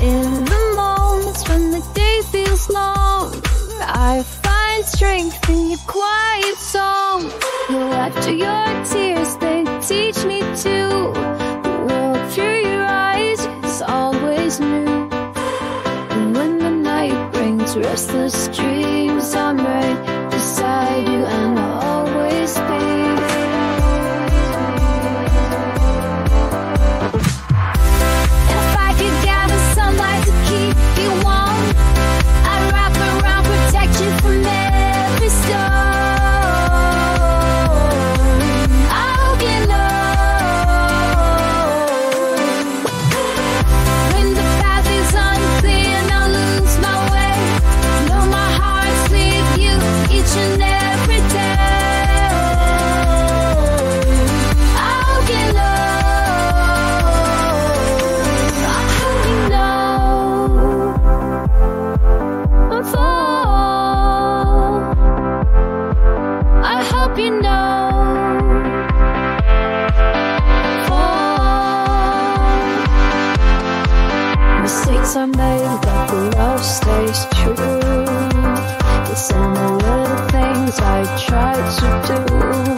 In the moments when the day feels long, I find strength in your quiet song. You after your tears, they teach me to. The through your eyes it's always new. And when the night brings restless dreams. I tried to do.